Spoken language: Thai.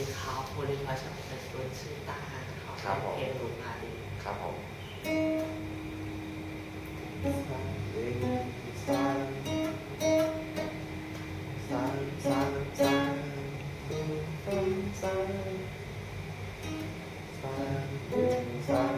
ีครับบริพัชเป็นตัวชื่อตาาครับครับผมเอ็นหลุมาดีครับผม Thank